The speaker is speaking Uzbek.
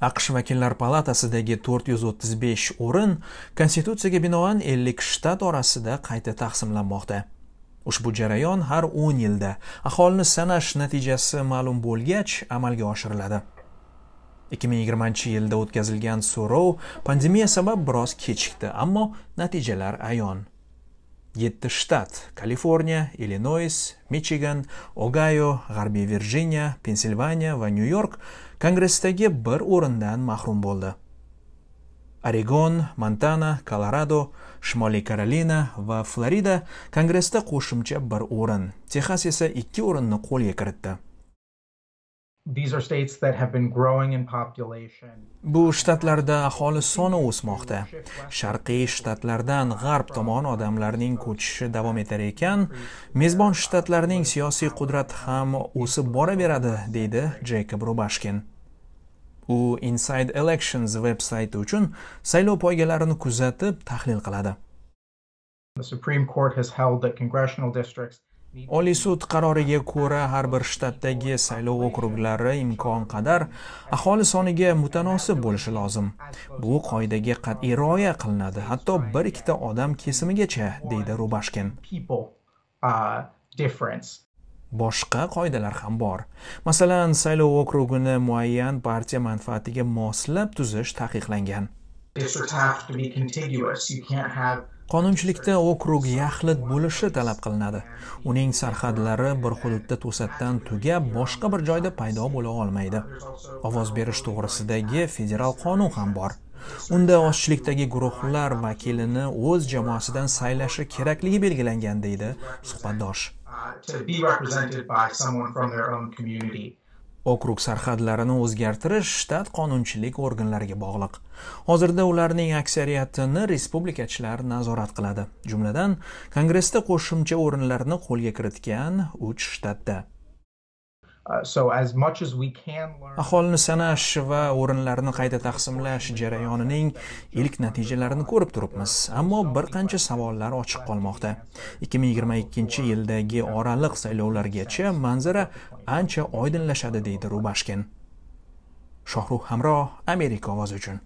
aqsh vakillar palatasidagi 435 o'rin konstitutsiyaga binoan 50 shtat orasida qayta taqsimlanmoqda. Ushbu jarayon har 10 yilda aholini sanash natijasi ma'lum bo'lgach amalga oshiriladi. 2020 yilda o'tkazilgan so'rov pandemiya sabab biroz kechikdi ammo natijalar ayon. Yetti shtat kaliforniya illinoys michigan ogayo g'arbiy virjiniya pensilvaniya va nyu york kongressdagi bir o'rindan mahrum bo'ldi. Oregon montana kolorado shimoliy karolina va florida kongressda qo'shimcha bir o'rin texas esa ikki o'rinni qo'lga kiritdi. Bu shtatlarda aholi soni o'smoqda. Sharqiy shtatlardan g'arb tomon odamlarning ko'chishi davom etar ekan, mezbon shtatlarning siyosiy qudrati ham o'sib boraveradi, deydi Jacob Rubashkin. U Inside Elections veb-sayti uchun saylov poygalarini kuzatib, tahlil qiladi. The Supreme Court has held that congressional districts Oliy sud qaroriga ko'ra har bir shtatdagi saylov okruglari imkon qadar aholi soniga mutanosib bo'lishi lozim. Bu qoidaga qat'iy rioya qilinadi, hatto bir ikkita odam kesimigacha, deydi Rubashkin. Boshqa qoidalar ham bor. Masalan, saylov okrugini muayyan partiya manfaatiga moslab tuzish taqiqlangan. Qonunchilikda okrug yaxlit bo'lishi talab qilinadi. Uning sarhadlari bir hududda to'satdan tugab, boshqa bir joyda paydo bo'la olmaydi. Ovoz berish to'g'risidagi federal qonun ham bor. Unda ozchilikdagi guruhlar vakilini o'z jamoasidan saylashi kerakligi belgilangan deydi suhbatdosh. Okrug sarhadlarini o'zgartirish shtat qonunchilik organlariga bog'liq. Hozirda ularning aksariyatini respublikachilar nazorat qiladi. Jumladan, Kongressda qo'shimcha o'rinlarni qo'lga kiritgan uch shtatda. Aholini sanash va o'rinlarni qayta taqsimlash jarayonining ilk natijalarini ko'rib turibmiz, ammo bir qancha savollar ochiq qolmoqda. 2022 yildagi oraliq saylovlargacha manzara ancha oydinlashadi deydi Rubashkin. Shohruh Hamro Amerika ovozi uchun.